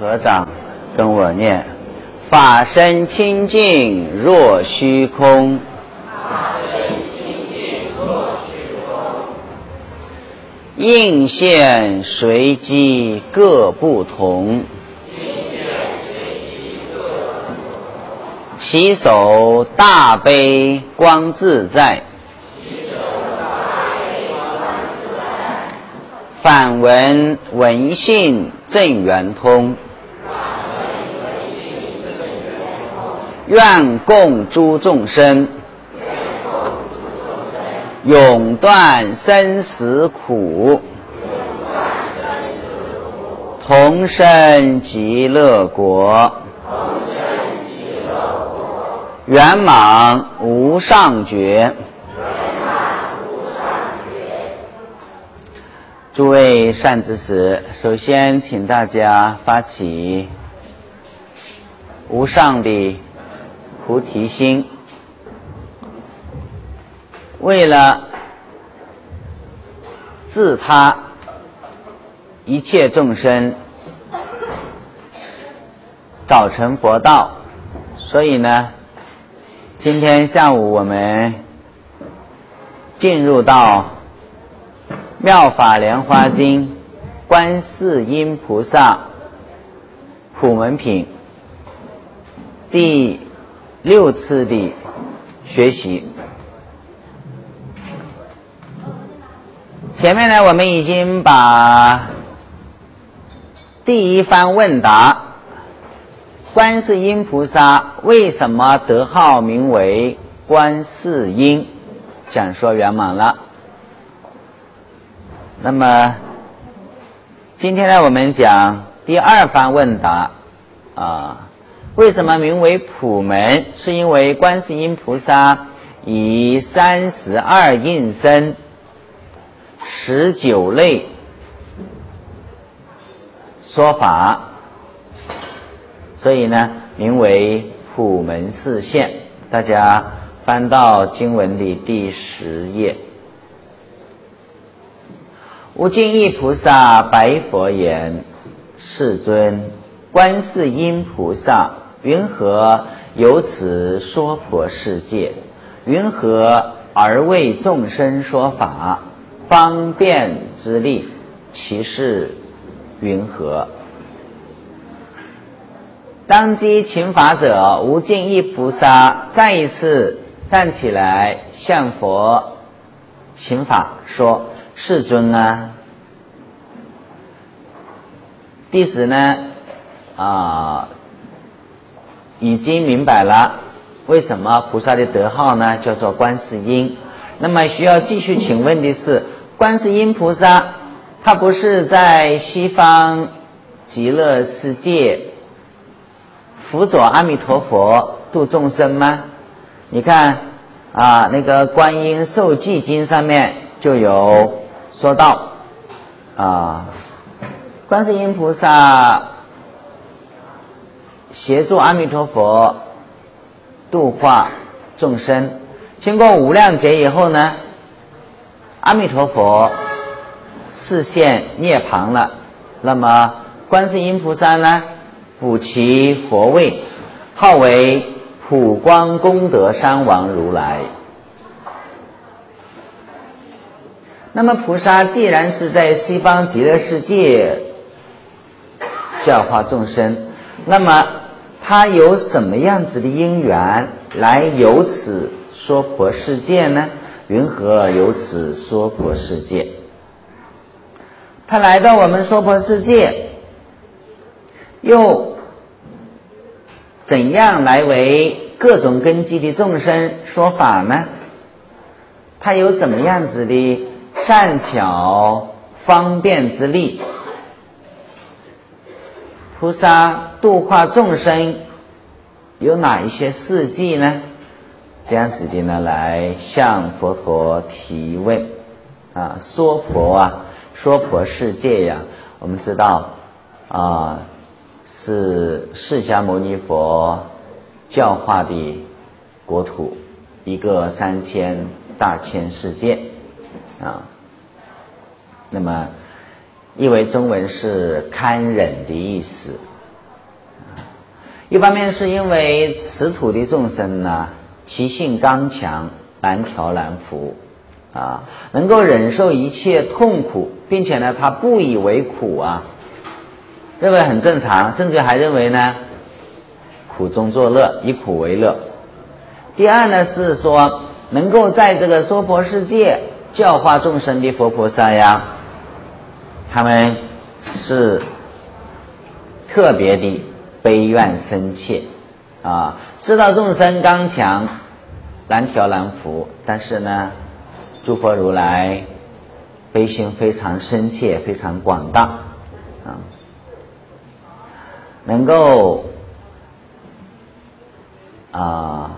合掌跟我念：法身清净若虚空，应现随机各不同。起手大悲光自在，反闻闻性正圆通。愿共诸众生，永断生死苦，同生极乐国。圆满无上觉。诸位善知识，首先请大家发起无上的菩提心，为了自他一切众生早成佛道，所以呢。今天下午我们进入到《妙法莲花经》观世音菩萨普门品第六次的学习。前面呢，我们已经把第一番问答。观世音菩萨为什么得号名为观世音？讲说圆满了。那么今天呢，我们讲第二番问答啊，为什么名为普门？是因为观世音菩萨以三十二应身、十九类说法。所以呢，名为普门示现。大家翻到经文的第十页。无尽意菩萨白佛言：“世尊，观世音菩萨云何有此说婆世界？云何而为众生说法？方便之力，其是云何？”当机请法者，无尽意菩萨再一次站起来向佛请法说：“世尊啊，弟子呢啊已经明白了，为什么菩萨的德号呢叫做观世音？那么需要继续请问的是，观世音菩萨他不是在西方极乐世界？”辅佐阿弥陀佛度众生吗？你看啊，那个《观音受记经》上面就有说到啊，观世音菩萨协助阿弥陀佛度化众生，经过无量劫以后呢，阿弥陀佛视现涅槃了，那么观世音菩萨呢？补其佛位，号为普光功德山王如来。那么菩萨既然是在西方极乐世界教化众生，那么他有什么样子的因缘来由此说婆世界呢？云何由此说婆世界？他来到我们娑婆世界。又怎样来为各种根基的众生说法呢？他有怎么样子的善巧方便之力？菩萨度化众生有哪一些事迹呢？这样子的呢，来向佛陀提问啊，说婆啊，说婆世界呀，我们知道啊。是释迦牟尼佛教化的国土，一个三千大千世界啊。那么，因为中文是堪忍的意思一方面是因为此土的众生呢，其性刚强，难调难服，啊，能够忍受一切痛苦，并且呢，他不以为苦啊，认为很正常，甚至还认为呢，苦中作乐，以苦为乐。第二呢，是说能够在这个娑婆世界教化众生的佛菩萨呀，他们是特别的。悲怨深切，啊，知道众生刚强，难调难服，但是呢，诸佛如来悲心非常深切，非常广大，啊，能够啊，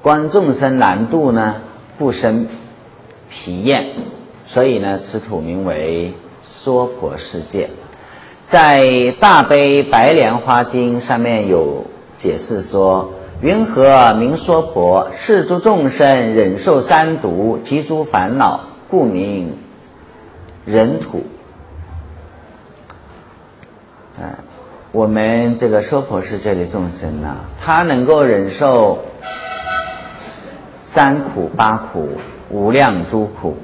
观众生难度呢不生皮厌，所以呢，此土名为娑婆世界。在《大悲白莲花经》上面有解释说：“云何名娑婆？是诸众生忍受三毒及诸烦恼，故名忍土。”嗯，我们这个娑婆世界的众生呢，他能够忍受三苦、八苦、无量诸苦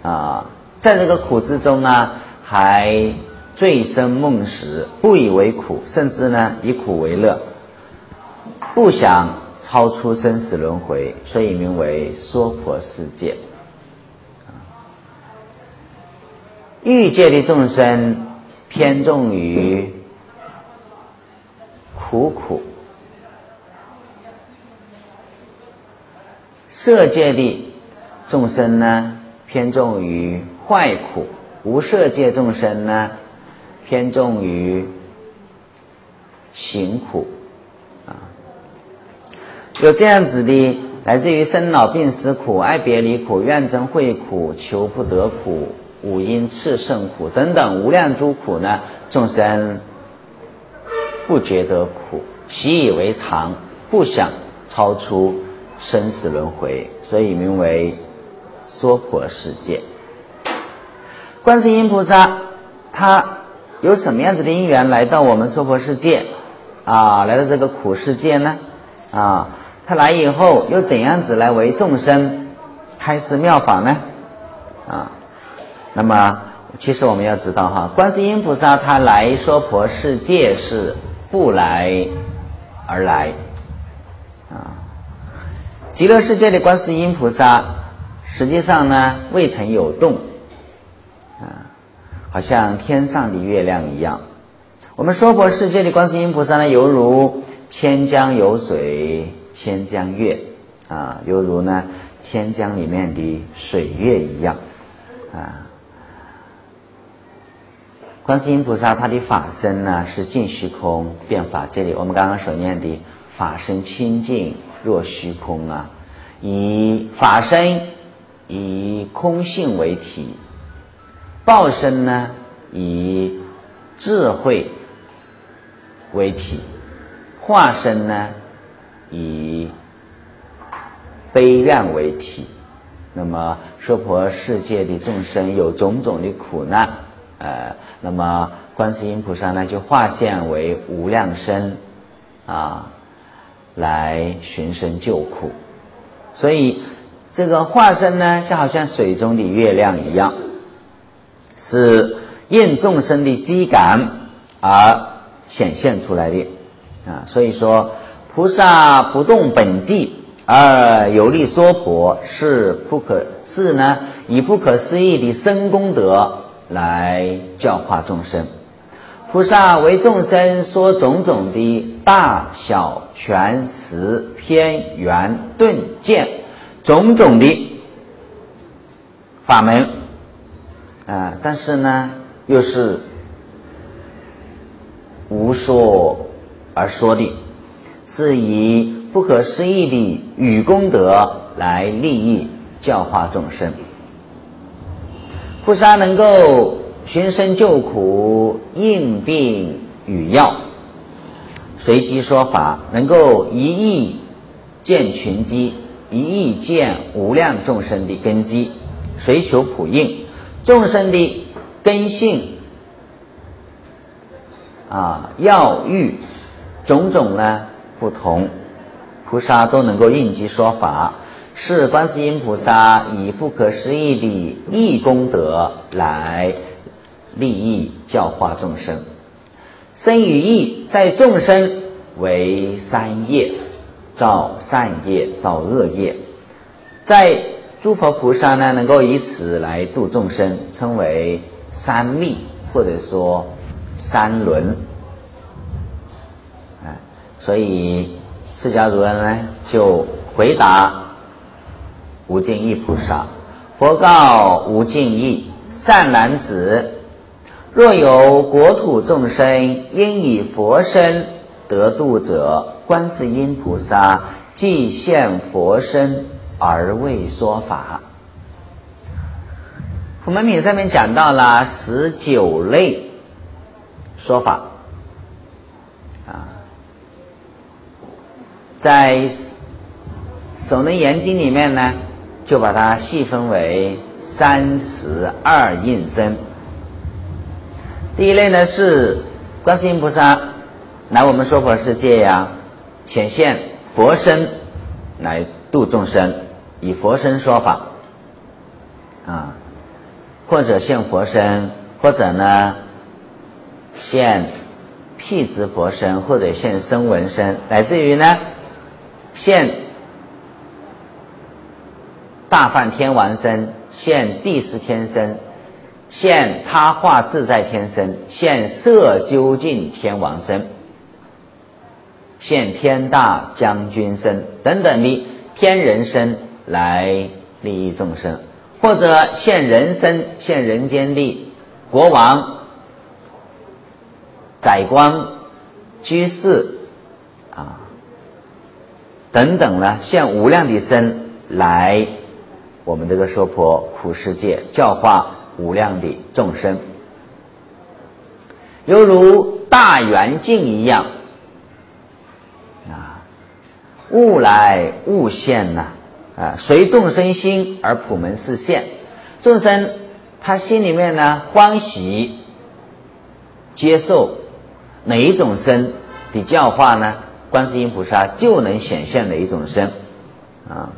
啊，在这个苦之中呢，还。醉生梦死，不以为苦，甚至呢以苦为乐，不想超出生死轮回，所以名为娑婆世界。欲界的众生偏重于苦苦，色界的众生呢偏重于坏苦，无色界众生呢。偏重于行苦啊，有这样子的，来自于生老病死苦、爱别离苦、怨憎会苦、求不得苦、五阴炽盛苦等等无量诸苦呢？众生不觉得苦，习以为常，不想超出生死轮回，所以名为娑婆世界。观世音菩萨，他。有什么样子的因缘来到我们娑婆世界，啊，来到这个苦世界呢？啊，他来以后又怎样子来为众生开示妙法呢？啊，那么其实我们要知道哈，观世音菩萨他来娑婆世界是不来而来，啊，极乐世界的观世音菩萨实际上呢未曾有动。啊好像天上的月亮一样，我们娑婆世界的观世音菩萨呢，犹如千江有水千江月啊，犹如呢千江里面的水月一样啊。观世音菩萨他的法身呢是尽虚空变法界里，我们刚刚所念的法身清净若虚空啊，以法身以空性为体。报身呢，以智慧为体；化身呢，以悲愿为体。那么，娑婆世界的众生有种种的苦难，呃，那么观世音菩萨呢，就化现为无量身，啊，来寻声救苦。所以，这个化身呢，就好像水中的月亮一样。是应众生的机感而显现出来的啊，所以说菩萨不动本际而游历娑婆，是不可是呢以不可思议的深功德来教化众生。菩萨为众生说种种的大小全实偏圆顿渐种种的法门。啊，但是呢，又是无说而说的，是以不可思议的与功德来利益教化众生。菩萨能够寻声救苦、应病与药、随机说法，能够一意见群机，一意见无量众生的根基，随求普应。众生的根性啊药浴种种呢不同，菩萨都能够应机说法，是观世音菩萨以不可思议的义功德来利益教化众生。生与义在众生为三业，造善业，造恶业，在诸佛菩萨呢，能够以此来度众生，称为三密，或者说三轮。啊，所以释迦如来呢就回答无尽意菩萨：“佛告无尽意，善男子。”若有国土众生因以佛身得度者，观世音菩萨即现佛身而为说法。普门品上面讲到了十九类说法，啊，在《首楞严经》里面呢，就把它细分为三十二应身。第一类呢是观世音菩萨来我们娑婆世界呀，显现佛身来度众生，以佛身说法啊，或者现佛身，或者呢现辟支佛身，或者现声闻身，乃至于呢现大梵天王身，现地释天身。现他化自在天身，现色究竟天王身，现天大将军身等等的天人身来利益众生，或者现人身，现人间的国王、宰官、居士啊等等呢，现无量的身来我们这个娑婆苦世界教化。无量的众生，犹如大圆镜一样，物来物现呐，啊，随众生心而普门示现。众生他心里面呢欢喜接受哪一种身的教化呢？观世音菩萨就能显现哪一种身，啊。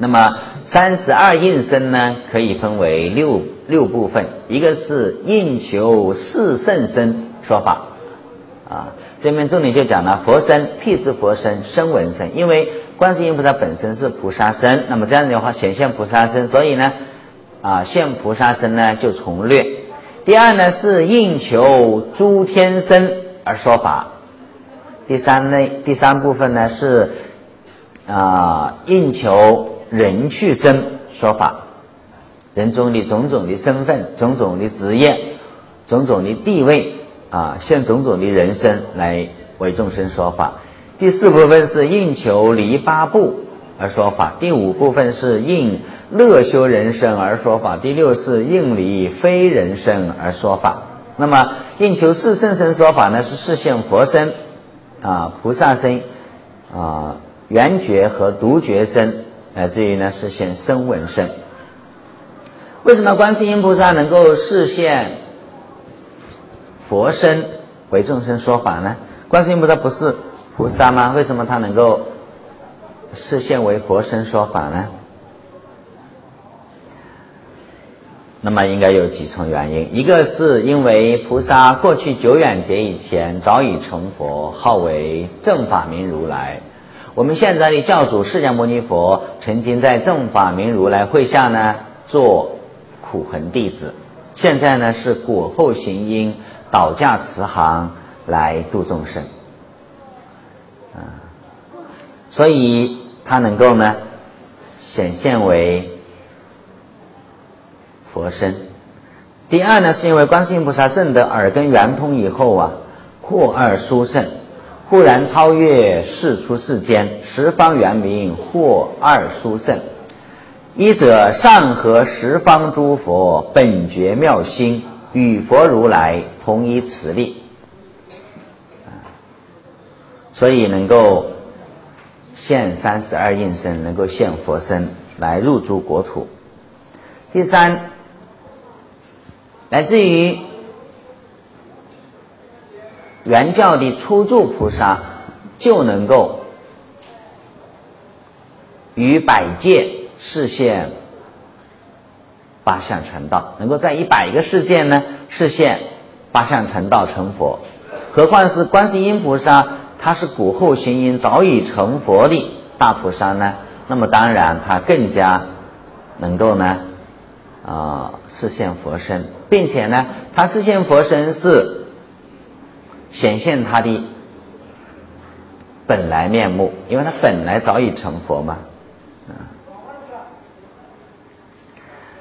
那么三十二应身呢，可以分为六六部分，一个是应求四圣身说法，啊，这边重点就讲了佛身、辟支佛身、声闻身，因为观世音菩萨本身是菩萨身，那么这样的话显现菩萨身，所以呢，啊，现菩萨身呢就从略。第二呢是应求诸天身而说法，第三类第三部分呢是啊应求。人去生说法，人中的种种的身份、种种的职业、种种的地位啊，现种种的人生来为众生说法。第四部分是应求离八部而说法，第五部分是应乐修人生而说法，第六是应离非人生而说法。那么应求四圣身说法呢，是视现佛身啊、菩萨身啊、圆觉和独觉身。乃至于呢，是现声闻身。为什么观世音菩萨能够示现佛身为众生说法呢？观世音菩萨不是菩萨吗？为什么他能够视现为佛身说法呢？那么应该有几重原因，一个是因为菩萨过去久远劫以前早已成佛，号为正法明如来。我们现在的教主释迦牟尼佛曾经在正法明如来会下呢做苦恒弟子，现在呢是果后行因导驾慈航来度众生，啊，所以他能够呢显现为佛身。第二呢，是因为观世音菩萨证得耳根圆通以后啊，获二殊胜。忽然超越世出世间十方圆明获二殊胜，一者上合十方诸佛本觉妙心，与佛如来同一慈力，所以能够现三十二应身，能够现佛身来入诸国土。第三，来自于原教的初住菩萨就能够于百界实现八相传道，能够在一百个世界呢实现八相成道成佛。何况是观世音菩萨，他是古后行因早已成佛的大菩萨呢？那么当然他更加能够呢啊实现佛身，并且呢，他实现佛身是显现他的本来面目，因为他本来早已成佛嘛。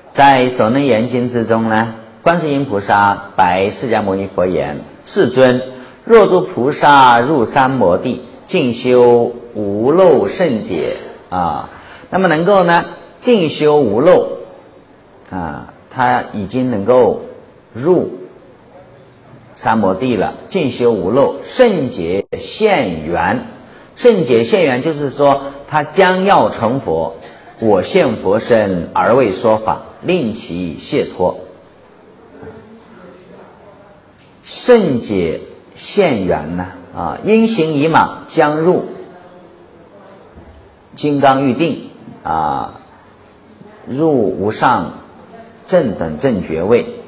在《首楞严经》之中呢，观世音菩萨白释迦牟尼佛言：“世尊，若诸菩萨入三摩地，进修无漏圣解啊，那么能够呢进修无漏啊，他已经能够入三摩地了。进修无漏圣解现缘，圣解现缘就是说他将要成佛，我现佛身而为说法。”令其解脱，圣解现缘呢？啊，因行已满，将入金刚玉定啊，入无上正等正觉位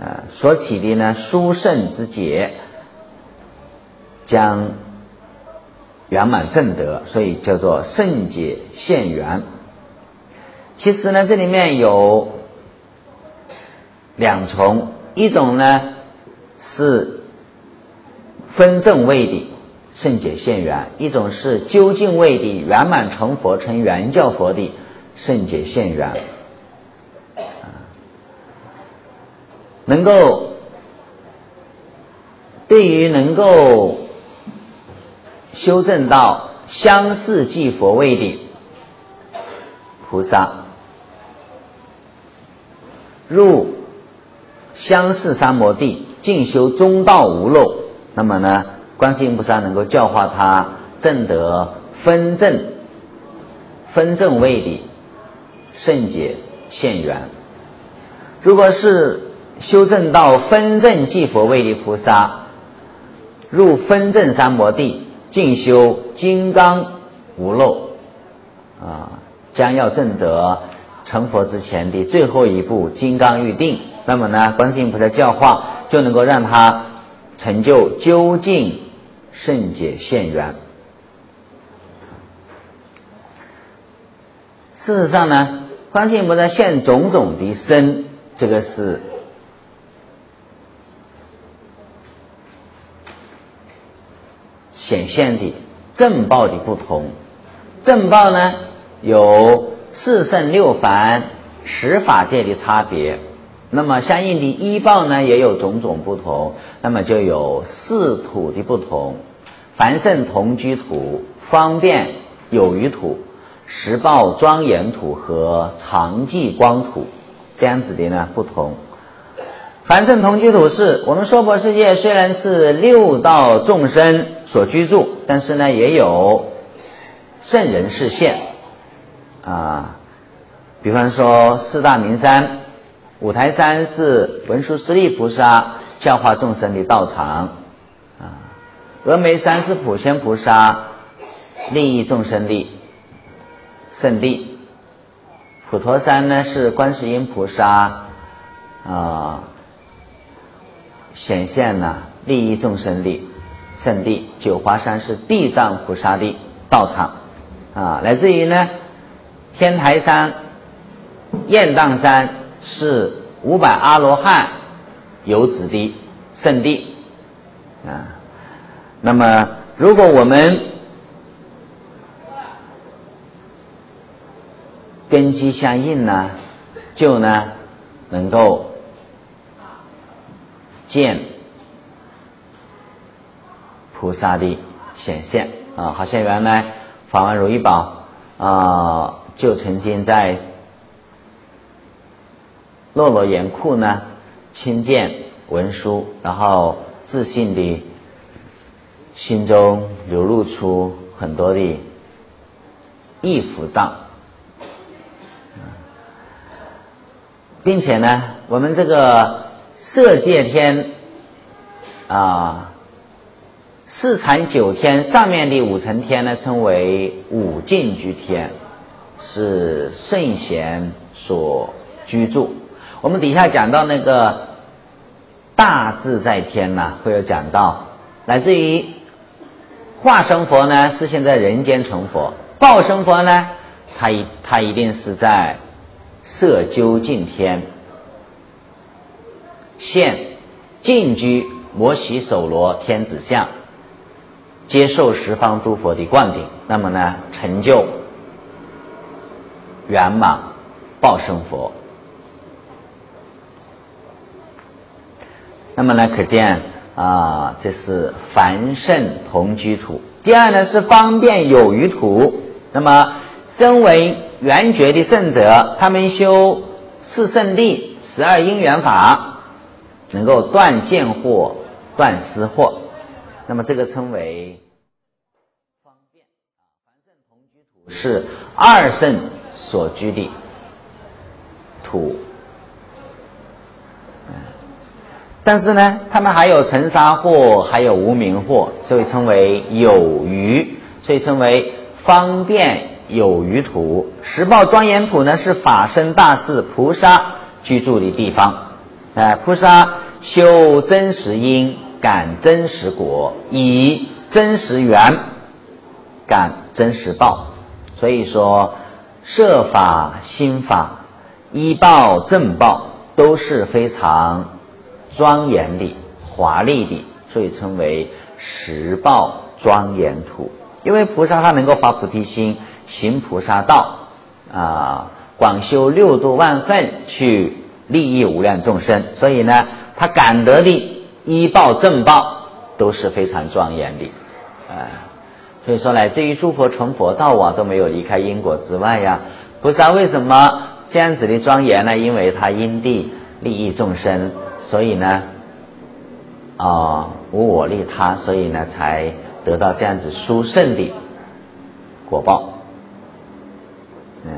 啊，所起的呢殊胜之解，将圆满正德，所以叫做圣解现缘。其实呢，这里面有两重，一种呢是分正位的圣解现缘，一种是究竟位的圆满成佛成圆教佛的圣解现缘。能够对于能够修正到相似即佛位的菩萨。入相似三摩地，进修中道无漏。那么呢，观世音菩萨能够教化他正得分正分正位的圣解现缘。如果是修正到分正即佛位的菩萨，入分正三摩地，进修金刚无漏，啊，将要正得。成佛之前的最后一步金刚预定，那么呢，观世音菩萨教化就能够让他成就究竟圣解现缘。事实上呢，观世音菩萨现种种的身，这个是显现的正报的不同。正报呢有。四圣六凡十法界的差别，那么相应的医报呢也有种种不同，那么就有四土的不同：凡圣同居土、方便有余土、十报庄严土和常寂光土这样子的呢不同。凡圣同居土是我们娑婆世界虽然是六道众生所居住，但是呢也有圣人示现。啊，比方说四大名山，五台山是文殊师利菩萨教化众生的道场，啊，峨眉山是普贤菩萨利益众生的圣地，普陀山呢是观世音菩萨啊显现了利益众生的圣地，九华山是地藏菩萨的道场，啊，来自于呢。天台山、雁荡山是五百阿罗汉游子的圣地啊。那么，如果我们根基相应呢，就呢能够见菩萨的显现啊。好像原来法王如意宝啊。就曾经在洛罗严库呢亲见文殊，然后自信的心中流露出很多的意浮藏，并且呢，我们这个色界天啊，四禅九天上面的五层天呢，称为五净居天，是圣贤所居住。我们底下讲到那个大自在天呢，会有讲到，来自于化身佛呢，是现在人间成佛；报身佛呢，他一他一定是在色究竟天现净居摩西首罗天子相。接受十方诸佛的灌顶，那么呢，成就圆满报身佛。那么呢，可见啊，这是凡圣同居土。第二呢，是方便有余土。那么，身为圆觉的圣者，他们修四圣谛、十二因缘法，能够断见惑、断思惑。那么这个称为方便啊，凡圣同居土是二圣所居的土，但是呢，他们还有尘沙惑，还有无名惑，所以称为有余，所以称为方便有余土。十报庄严土呢，是法身大士菩萨居住的地方，哎，菩萨修真实因。感真实果，以真实缘感真实报，所以说设法心法依报正报都是非常庄严的、华丽的，所以称为十报庄严土。因为菩萨他能够发菩提心，行菩萨道啊，广修六度万恨，去利益无量众生，所以呢，他感得的。医报正报都是非常庄严的，啊，所以说来自于诸佛成佛道啊都没有离开因果之外呀。菩萨为什么这样子的庄严呢？因为他因地利益众生，所以呢，啊无我利他，所以呢才得到这样子殊胜的果报，嗯，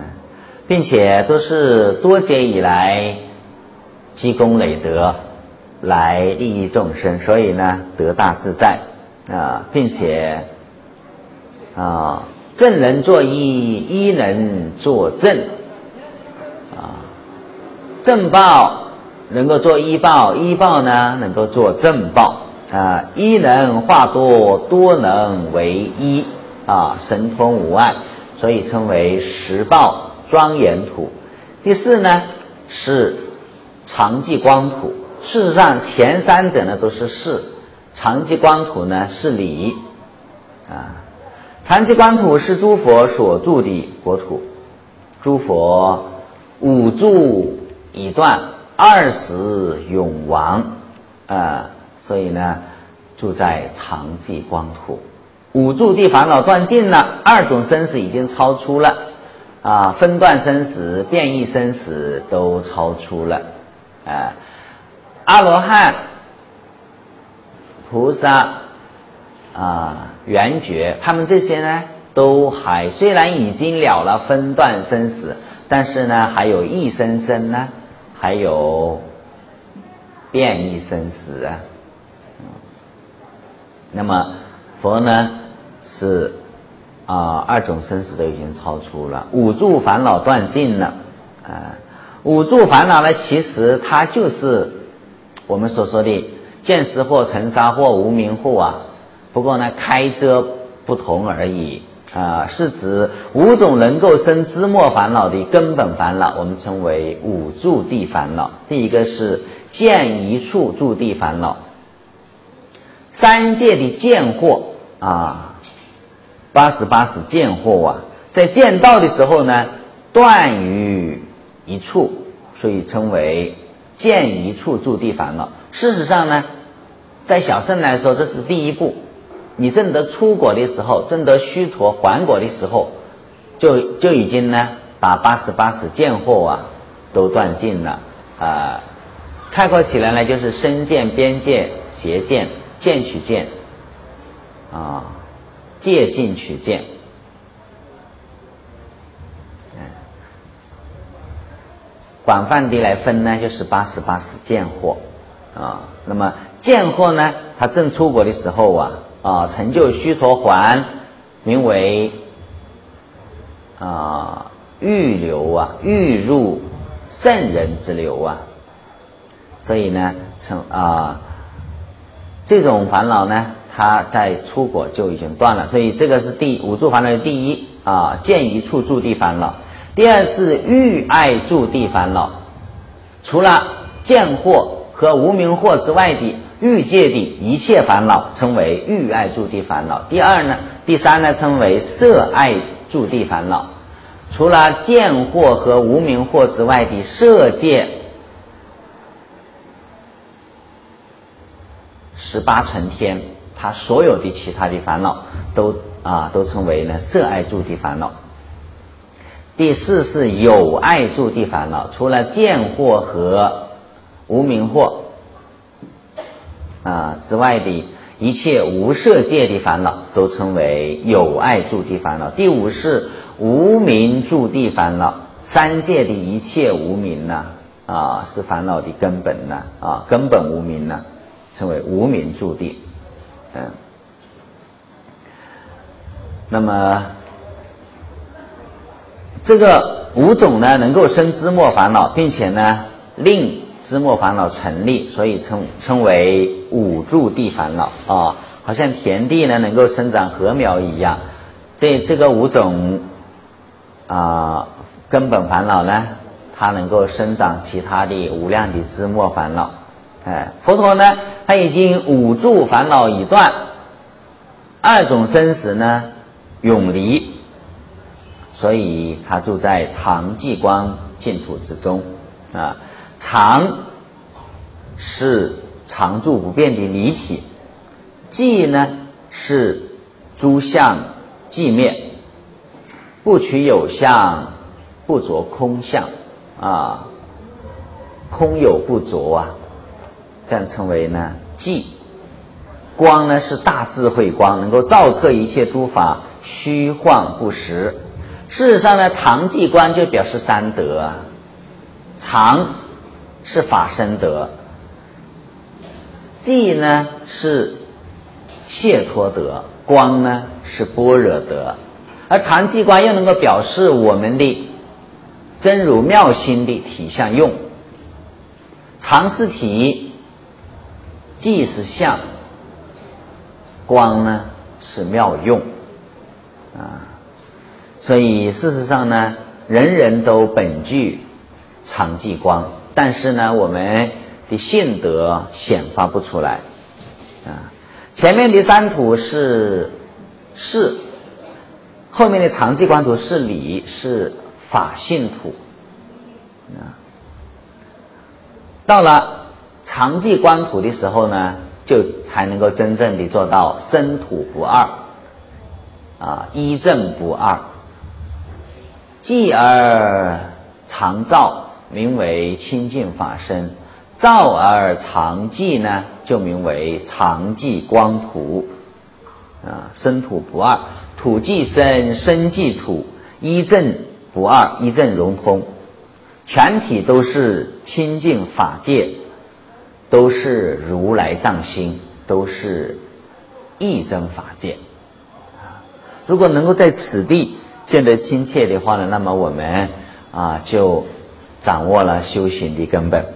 并且都是多劫以来积功累德。来利益众生，所以呢得大自在啊，并且啊正人作义，一人作正啊，正报能够做医报，医报呢能够做正报啊，一能化多，多能为一啊，神通无碍，所以称为十报庄严土。第四呢是常寂光土。事实上，前三者呢都是事，常寂光土呢是理，啊，常寂光土是诸佛所住的国土，诸佛五住已断，二十永亡，啊，所以呢住在常寂光土，五住地烦恼断尽了，二种生死已经超出了，啊，分段生死、变异生死都超出了，啊。阿罗汉、菩萨啊、圆觉，他们这些呢，都还虽然已经了了分段生死，但是呢，还有一生生呢，还有变异生死啊。那么佛呢，是啊，二种生死都已经超出了，五住烦恼断尽了啊。五住烦恼呢，其实它就是。我们所说的见识惑、尘沙惑、无名惑啊，不过呢开遮不同而已啊，是指五种能够生知末烦恼的根本烦恼，我们称为五住地烦恼。第一个是见一处住地烦恼，三界的见惑啊，八十八十见惑啊，在见到的时候呢，断于一处，所以称为。见一处住地烦恼。事实上呢，在小圣来说，这是第一步。你证得出果的时候，证得虚陀还果的时候，就就已经呢，把八十八识见惑啊都断尽了。啊，概括起来呢，就是身见、边见、邪见、见取见，啊，戒尽取见。广泛的来分呢，就是八十八识见惑啊。那么见惑呢，他正出国的时候啊，啊，成就须陀环，名为啊欲流啊，欲入圣人之流啊。所以呢，成啊这种烦恼呢，他在出国就已经断了。所以这个是第五住烦恼的第一啊，见一处住地烦恼。第二是欲爱住地烦恼，除了见惑和无明惑之外的欲界的一切烦恼，称为欲爱住地烦恼。第二呢，第三呢，称为色爱住地烦恼。除了见惑和无明惑之外的色界。十八层天，他所有的其他的烦恼都啊都称为呢色爱住地烦恼。第四是有爱住地烦恼，除了见惑和无明惑啊之外的一切无色界的烦恼都称为有爱住地烦恼。第五是无明住地烦恼，三界的一切无明呢啊是烦恼的根本呢啊根本无明呢。称为无名住地，嗯，那么这个五种呢，能够生知末烦恼，并且呢，令知末烦恼成立，所以称称为五住地烦恼啊，好像田地呢能够生长禾苗一样，这这个五种啊根本烦恼呢，它能够生长其他的无量的知末烦恼。哎，佛陀呢，他已经五住烦恼已断，二种生死呢永离，所以他住在常寂光净土之中啊。常是常住不变的离体，寂呢是诸相寂灭，不取有相，不着空相啊，空有不着啊。这样称为呢，寂光呢是大智慧光，能够照彻一切诸法虚幻不实。事实上呢，常寂观就表示三德啊，常是法身德，寂呢是解脱德，光呢是般若德。而常寂观又能够表示我们的真如妙心的体相用，常是体。即是相，光呢是妙用，啊，所以事实上呢，人人都本具常寂光，但是呢，我们的性德显发不出来，啊，前面的三土是是，后面的常寂光土是理，是法性土，啊，到了。常寂观土的时候呢，就才能够真正的做到生土不二，啊，一正不二。继而常照，名为清净法身；照而常寂呢，就名为常寂光土。啊，生土不二，土即生，生即土，一正不二，一正融通，全体都是清净法界。都是如来藏心，都是一真法界啊！如果能够在此地见得亲切的话呢，那么我们啊就掌握了修行的根本。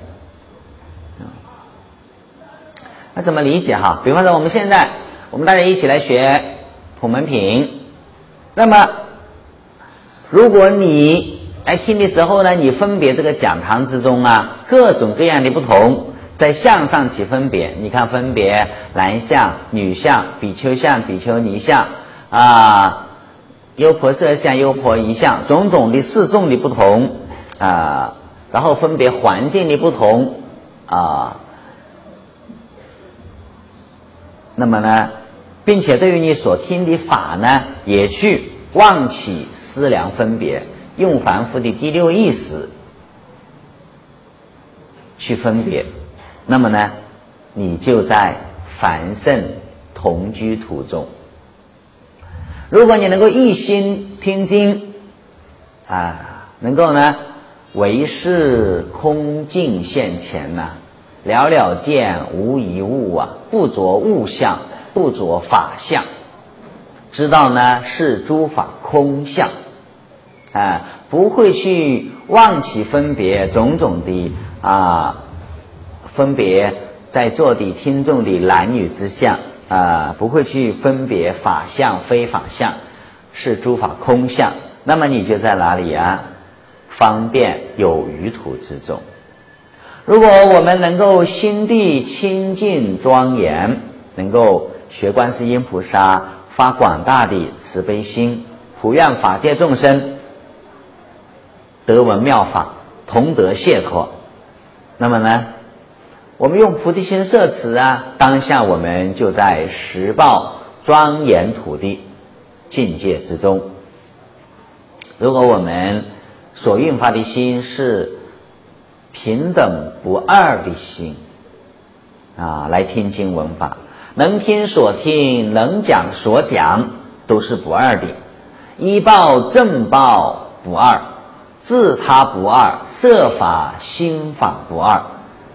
那怎么理解哈？比方说我们现在我们大家一起来学普门品，那么如果你来听的时候呢，你分别这个讲堂之中啊各种各样的不同。在相上起分别，你看分别男相、女相、比丘相、比丘尼相啊，优婆塞相、优婆夷相，种种的示众的不同啊，然后分别环境的不同啊，那么呢，并且对于你所听的法呢，也去妄起思量分别，用凡夫的第六意识去分别。那么呢，你就在凡圣同居途中。如果你能够一心听经，啊，能够呢唯是空境现前呢，了了见，无一物啊，不着物相，不着法相，知道呢是诸法空相，啊，不会去妄起分别种种的啊，分别在座的听众的男女之相啊，不会去分别法相非法相，是诸法空相。那么你就在哪里啊？方便有余土之中。如果我们能够心地清净庄严，能够学观世音菩萨发广大的慈悲心，普愿法界众生得闻妙法，同得解脱。那么呢，我们用菩提心摄持啊，当下我们就在十报庄严土地境界之中。如果我们所运发的心是平等不二的心啊，来听经闻法，能听所听，能讲所讲，都是不二的。一报正报不二，自他不二，色法心法不二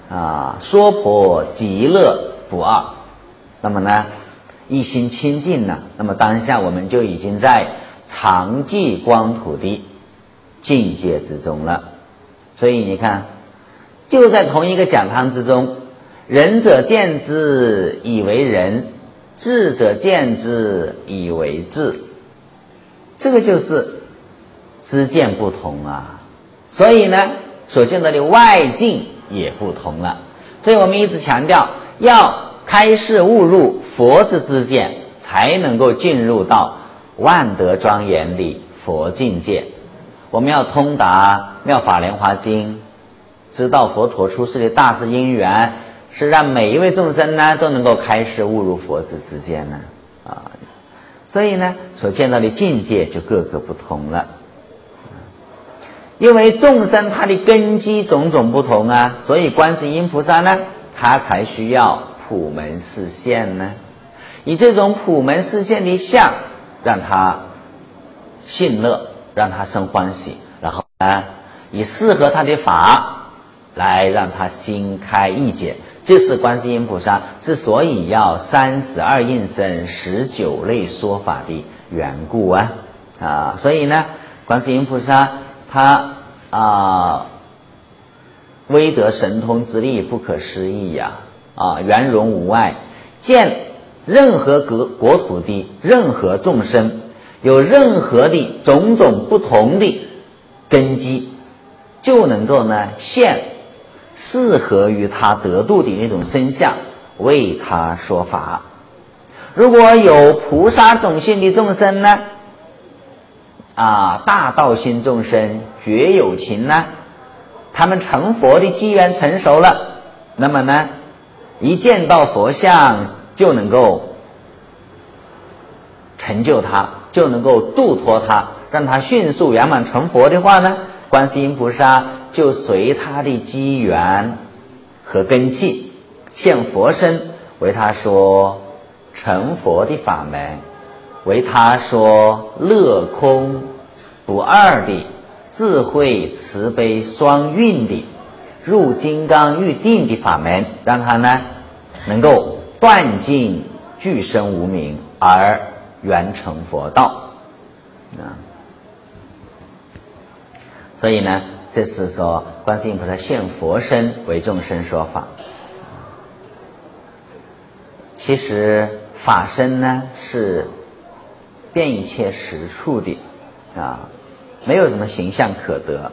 啊，说婆极乐不二。那么呢，一心清净呢，那么当下我们就已经在。常寂光土地境界之中了，所以你看，就在同一个讲堂之中，仁者见之以为仁，智者见之以为智，这个就是知见不同啊。所以呢，所见到的外境也不同了。所以我们一直强调，要开示悟入佛之知见，才能够进入到。万德庄严的佛境界，我们要通达《妙法莲华经》，知道佛陀出世的大事因缘，是让每一位众生呢都能够开始悟入佛子之间呢啊，所以呢，所见到的境界就各个不同了。因为众生他的根基种种不同啊，所以观世音菩萨呢，他才需要普门示现呢，以这种普门示现的相。让他信乐，让他生欢喜，然后呢，以适合他的法来让他心开意解。这是观世音菩萨之所以要三十二应身、十九类说法的缘故啊啊！所以呢，观世音菩萨他啊，威德神通之力不可思议呀啊，圆融无碍，见。任何国国土的任何众生，有任何的种种不同的根基，就能够呢现适合于他得度的那种身相，为他说法。如果有菩萨种性的众生呢，啊，大道心众生绝有情呢，他们成佛的机缘成熟了，那么呢，一见到佛像。就能够成就他，就能够度脱他，让他迅速圆满成佛的话呢，观世音菩萨就随他的机缘和根器，现佛身为他说成佛的法门，为他说乐空不二的智慧慈悲双运的入金刚玉定的法门，让他呢能够。断尽俱生无名而圆成佛道啊！所以呢，这是说观世音菩萨现佛身为众生说法。其实法身呢是遍一切实处的啊，没有什么形象可得。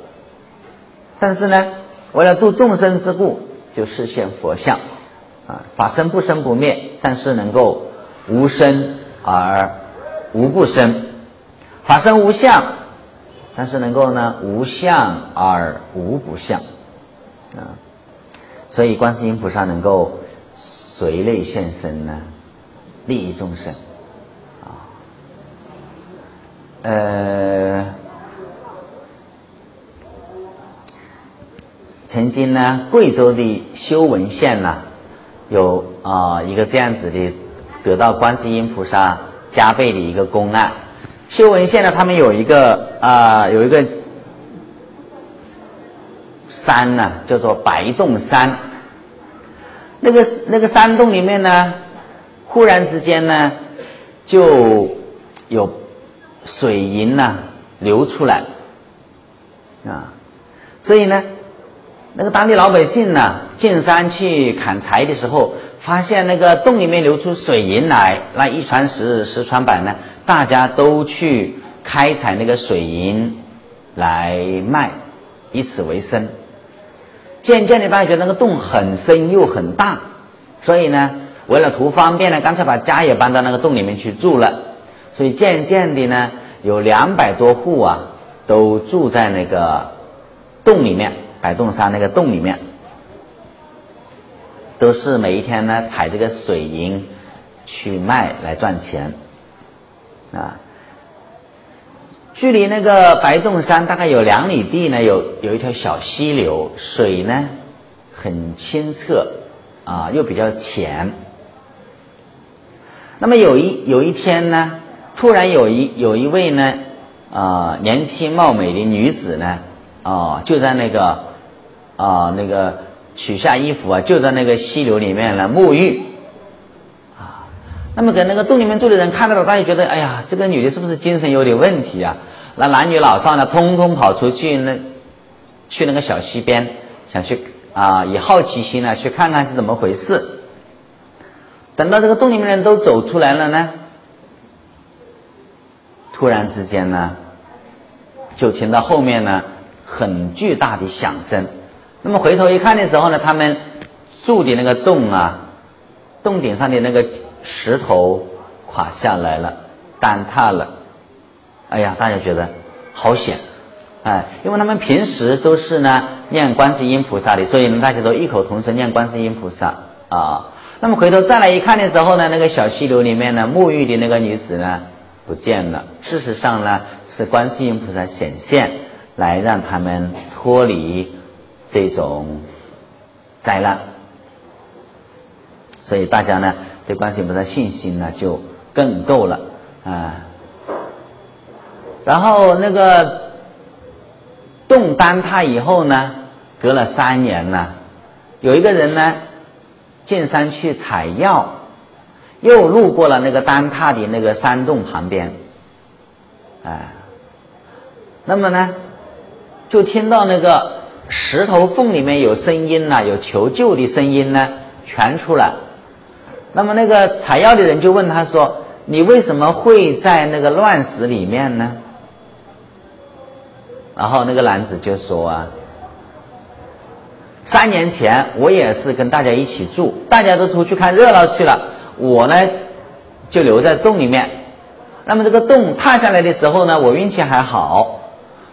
但是呢，为了度众生之故，就实现佛像。啊，法身不生不灭，但是能够无生而无不生；法身无相，但是能够呢无相而无不相。啊，所以观世音菩萨能够随类现身呢，利益众生。啊，呃，曾经呢，贵州的修文县呢。有啊，一个这样子的，得到观世音菩萨加倍的一个公案。修文县呢，他们有一个啊，有一个山呢，叫做白洞山。那个那个山洞里面呢，忽然之间呢，就有水银呐流出来啊，所以呢，那个当地老百姓呢进山去砍柴的时候，发现那个洞里面流出水银来，那一传十，十传百呢，大家都去开采那个水银来卖，以此为生。渐渐的，大家觉得那个洞很深又很大，所以呢，为了图方便呢，干脆把家也搬到那个洞里面去住了。所以渐渐的呢，有两百多户啊，都住在那个洞里面，白洞山那个洞里面，都是每一天呢采这个水银去卖来赚钱啊。距离那个白洞山大概有两里地呢，有有一条小溪流，水呢很清澈啊，又比较浅。那么有一有一天呢，突然有一有一位呢啊年轻貌美的女子呢啊就在那个啊那个取下衣服啊，就在那个溪流里面来沐浴啊。那么给那个洞里面住的人看到了，大家觉得哎呀，这个女的是不是精神有点问题啊？那男女老少呢，通通跑出去那，去那个小溪边，想去啊，以好奇心呢去看看是怎么回事。等到这个洞里面的人都走出来了呢，突然之间呢，就听到后面呢很巨大的响声。那么回头一看的时候呢，他们住的那个洞啊，洞顶上的那个石头垮下来了，坍塌了。哎呀，大家觉得好险，哎，因为他们平时都是呢念观世音菩萨的，所以呢大家都异口同声念观世音菩萨啊。那么回头再来一看的时候呢，那个小溪流里面呢沐浴的那个女子呢不见了。事实上呢是观世音菩萨显现来让他们脱离这种灾难，所以大家呢对观世音菩萨信心呢就更够了啊。然后那个动丹塌以后呢，隔了三年呢，有一个人呢进山去采药，又路过了那个丹塌的那个山洞旁边，哎，那么呢，就听到那个石头缝里面有声音呐，有求救的声音呢传出来。那么那个采药的人就问他说：“你为什么会在那个乱石里面呢？”然后那个男子就说啊，三年前我也是跟大家一起住，大家都出去看热闹去了，我呢就留在洞里面。那么这个洞塌下来的时候呢，我运气还好。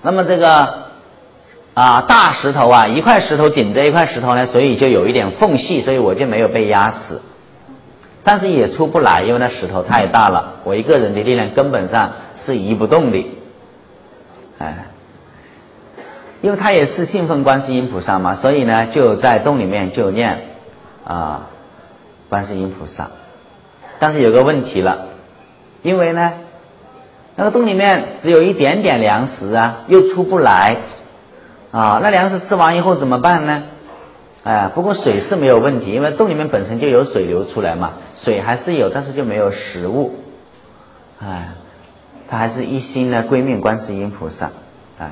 那么这个啊大石头啊，一块石头顶着一块石头呢，所以就有一点缝隙，所以我就没有被压死。但是也出不来，因为那石头太大了，我一个人的力量根本上是移不动的。哎。因为他也是信奉观世音菩萨嘛，所以呢，就在洞里面就念啊观世音菩萨。但是有个问题了，因为呢，那个洞里面只有一点点粮食啊，又出不来啊。那粮食吃完以后怎么办呢？哎，不过水是没有问题，因为洞里面本身就有水流出来嘛，水还是有，但是就没有食物。哎，他还是一心呢归命观世音菩萨，哎。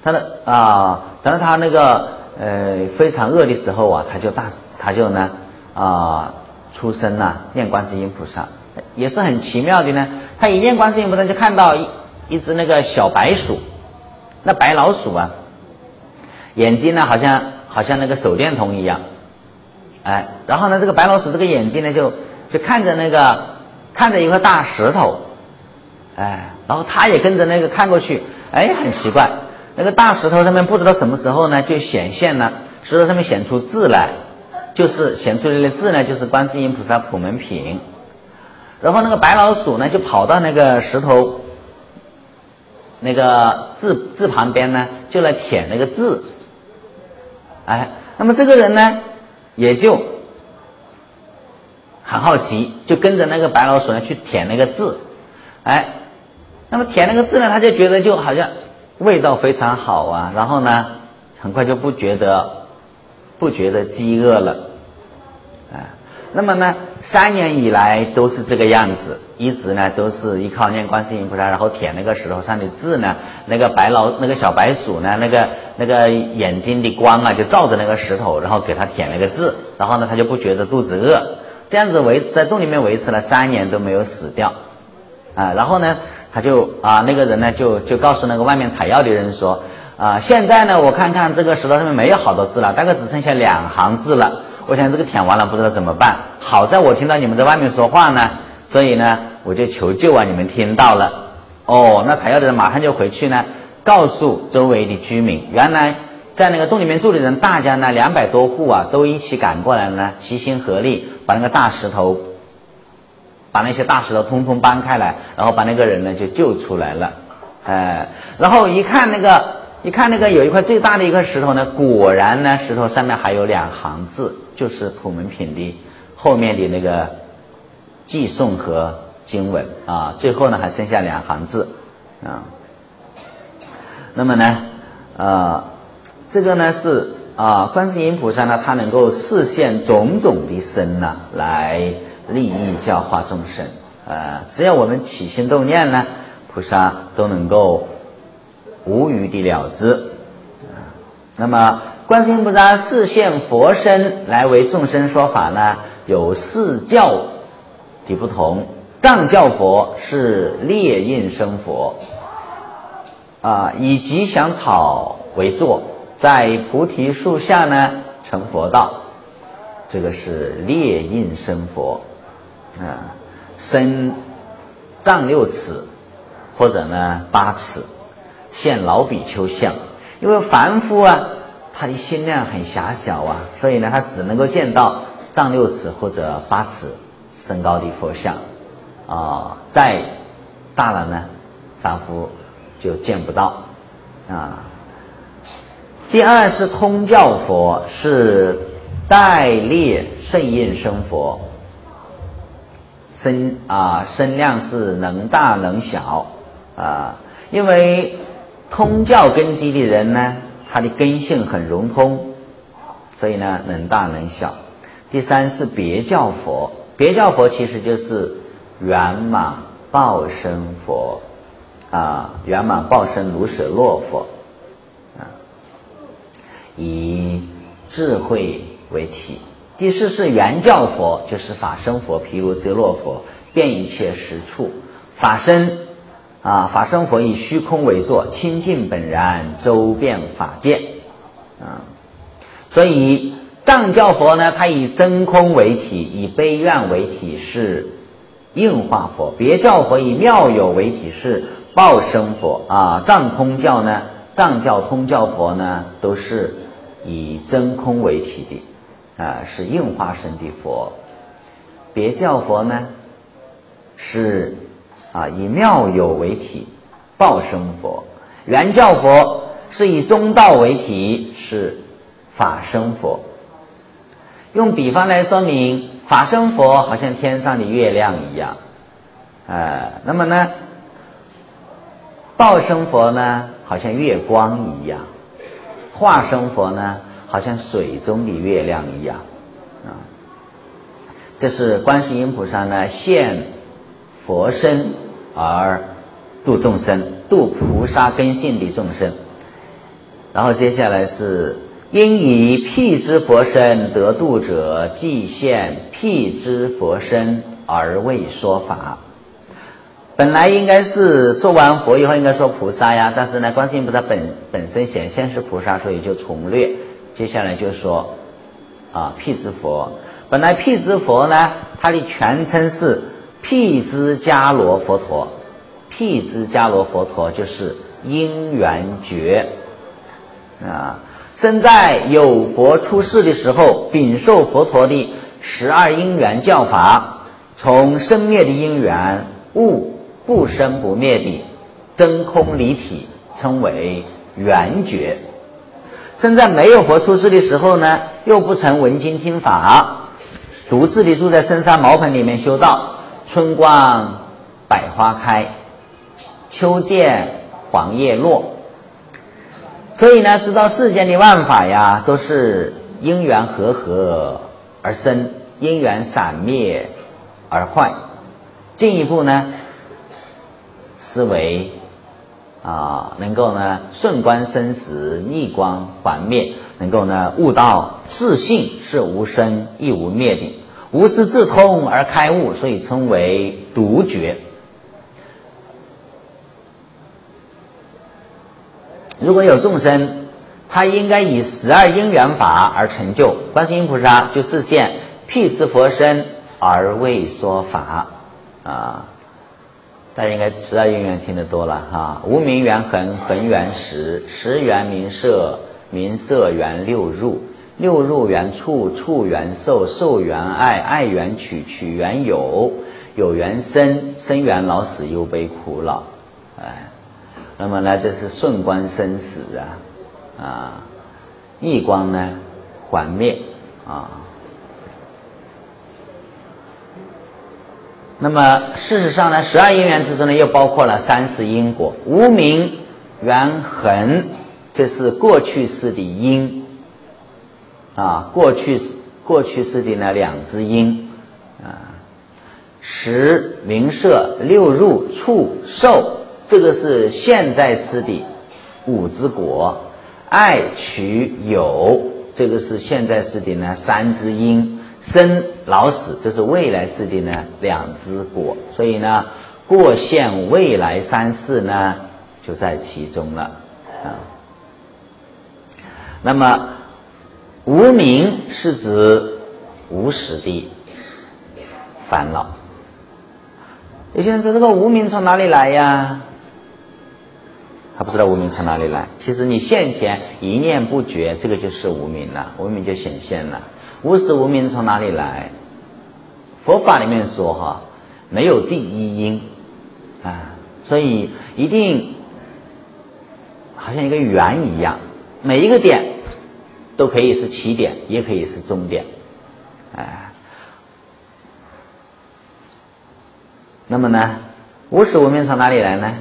他的啊，等到他那个呃非常饿的时候啊，他就大他就呢啊出生呐，念观世音菩萨也是很奇妙的呢。他一念观世音菩萨，就看到一一只那个小白鼠，那白老鼠啊，眼睛呢好像好像那个手电筒一样，哎，然后呢这个白老鼠这个眼睛呢就就看着那个看着一块大石头，哎，然后它也跟着那个看过去，哎，很奇怪。那个大石头上面不知道什么时候呢，就显现了，石头上面显出字来，就是显出来的字呢，就是观世音菩萨普门品。然后那个白老鼠呢，就跑到那个石头那个字字旁边呢，就来舔那个字。哎，那么这个人呢，也就很好奇，就跟着那个白老鼠呢去舔那个字。哎，那么舔那个字呢，他就觉得就好像。味道非常好啊，然后呢，很快就不觉得不觉得饥饿了，那么呢，三年以来都是这个样子，一直呢都是依靠念观世音菩萨，然后舔那个石头上的字呢，那个白老那个小白鼠呢，那个那个眼睛的光啊，就照着那个石头，然后给他舔那个字，然后呢他就不觉得肚子饿，这样子维在洞里面维持了三年都没有死掉，啊，然后呢他就啊那个人呢就就告诉那个外面采药的人说，啊现在呢我看看这个石头上面没有好多字了，大概只剩下两行字了。我想这个舔完了不知道怎么办，好在我听到你们在外面说话呢，所以呢我就求救啊！你们听到了，哦，那采药的人马上就回去呢，告诉周围的居民，原来在那个洞里面住的人，大家呢两百多户啊，都一起赶过来了呢，齐心合力把那个大石头，把那些大石头通通搬开来，然后把那个人呢就救出来了，哎，然后一看那个，一看那个有一块最大的一块石头呢，果然呢石头上面还有两行字。就是普门品的后面的那个寄送和经文啊，最后呢还剩下两行字啊。那么呢，呃，这个呢是啊，观世音菩萨呢，他能够示现种种的身呢，来利益教化众生啊。只要我们起心动念呢，菩萨都能够无余的了之。那么。观世音菩萨示现佛身来为众生说法呢，有四教的不同。藏教佛是烈印生佛，啊，以吉祥草为座，在菩提树下呢成佛道，这个是烈印生佛，啊，身丈六尺或者呢八尺，现老比丘相，因为凡夫啊。他的心量很狭小啊，所以呢，他只能够见到丈六尺或者八尺身高的佛像，啊，再大了呢，仿佛就见不到啊。第二是通教佛，是代列圣印生佛，身啊身量是能大能小啊，因为通教根基的人呢。它的根性很融通，所以呢能大能小。第三是别教佛，别教佛其实就是圆满报身佛啊，圆满报身卢舍洛佛啊，以智慧为体。第四是圆教佛，就是法身佛，毗卢遮洛佛，遍一切实处法身。啊，法身佛以虚空为座，清净本然，周遍法界。啊，所以藏教佛呢，它以真空为体，以悲愿为体，是应化佛；别教佛以妙有为体，是报身佛。啊，藏通教呢，藏教通教佛呢，都是以真空为体的，啊，是应化身的佛；别教佛呢，是。啊，以妙有为体，报生佛；圆教佛是以中道为体，是法生佛。用比方来说明，法生佛好像天上的月亮一样，呃，那么呢，报生佛呢，好像月光一样，化生佛呢，好像水中的月亮一样，啊，这是观世音菩萨呢现。佛身而度众生，度菩萨根性的众生。然后接下来是因以辟之佛身得度者，即现辟之佛身而为说法。本来应该是说完佛以后应该说菩萨呀，但是呢，观世音菩萨本本身显现是菩萨，所以就从略。接下来就说啊，辟之佛。本来辟之佛呢，它的全称是。辟支迦罗佛陀，辟支迦罗佛陀就是因缘觉啊，生在有佛出世的时候，禀受佛陀的十二因缘教法，从生灭的因缘悟不生不灭的真空离体，称为缘觉。生在没有佛出世的时候呢，又不曾闻经听法，独自的住在深山茅棚里面修道。春光百花开，秋见黄叶落。所以呢，知道世间的万法呀，都是因缘和合而生因缘散灭而坏。进一步呢，思维啊，能够呢顺观生死，逆观还灭，能够呢悟到自性是无生亦无灭的，无师自通而开悟，所以称为独觉。如果有众生，他应该以十二因缘法而成就。观世音菩萨就示现辟支佛身而为说法啊！大家应该十二因缘听得多了哈。无名缘恒，恒缘识，识缘名色，名色缘六入，六入缘触，触缘受，受缘爱，爱缘取，取缘有，有缘生，生缘老死忧悲苦恼。哎。那么呢，这是顺观生死啊，啊，逆观呢，缓灭啊。那么事实上呢，十二因缘之中呢，又包括了三世因果。无名缘恒，这是过去世的因啊，过去过去式的呢两只因啊，十名色六入触受。这个是现在式的五之果，爱取有，这个是现在式的呢三之因，生老死，这是未来式的呢两之果，所以呢过现未来三世呢就在其中了啊。那么无名是指无始的烦恼。有些人说这个无名从哪里来呀？他不知道无名从哪里来。其实你现前一念不绝，这个就是无名了，无名就显现了。无始无名从哪里来？佛法里面说哈，没有第一因啊，所以一定好像一个圆一样，每一个点都可以是起点，也可以是终点，哎。那么呢，无始无明从哪里来呢？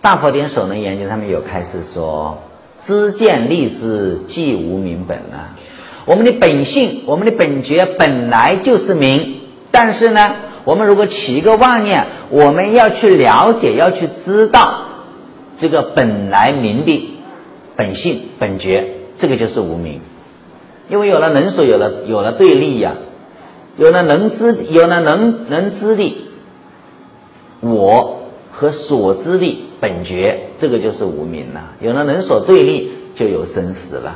大佛典首能研究上面有开始说：“知见立知，即无明本啊。我们的本性，我们的本觉本来就是明，但是呢，我们如果起一个妄念，我们要去了解，要去知道这个本来明的本性本觉，这个就是无明。因为有了能所，有了有了对立呀，有了能知，有了能能知的我和所知的。”本觉这个就是无名了，有了能所对立，就有生死了，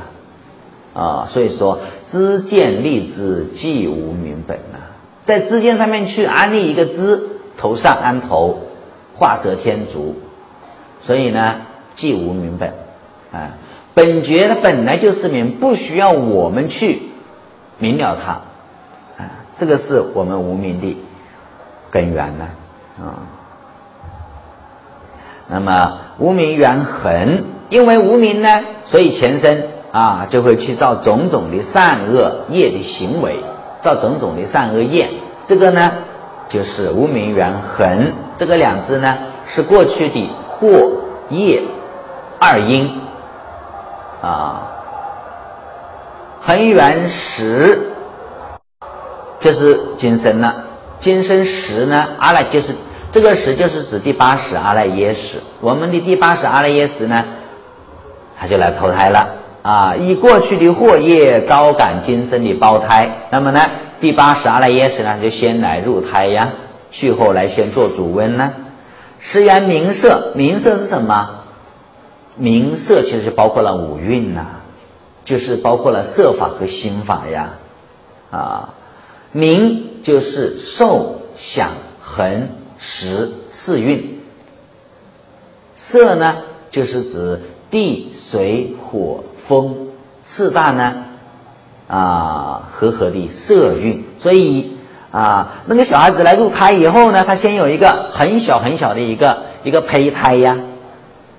啊，所以说知见立知即无名本了，在知见上面去安立一个知，头上安头，画蛇添足，所以呢，即无名本，啊，本觉它本来就是明，不需要我们去明了它，啊，这个是我们无名的根源呢，啊。那么无名缘痕，因为无名呢，所以前身啊就会去造种种的善恶业的行为，造种种的善恶业。这个呢就是无名缘痕，这个两字呢是过去的祸业二因啊。恒缘时就是今生了，今生时呢，阿赖就是。这个时就是指第八识阿赖耶识，我们的第八识阿赖耶识呢，他就来投胎了啊！以过去的祸业招感今生的胞胎，那么呢，第八十阿赖耶识呢，就先来入胎呀，去后来先做主温呢。十元名色，名色是什么？名色其实就包括了五蕴呐，就是包括了色法和心法呀，啊，名就是受想行。识四运，色呢，就是指地、水、火、风四大呢啊和合的色运。所以啊，那个小孩子来入胎以后呢，他先有一个很小很小的一个一个胚胎呀，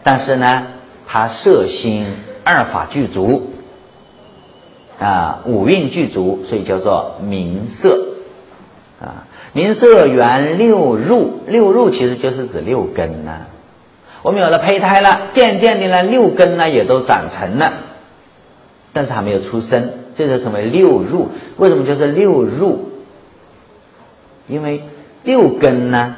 但是呢，他色心二法具足啊，五蕴具足，所以叫做明色啊。名色缘六入，六入其实就是指六根呐。我们有了胚胎了，渐渐的呢，六根呢也都长成了，但是还没有出生，这就成为六入。为什么就是六入？因为六根呢，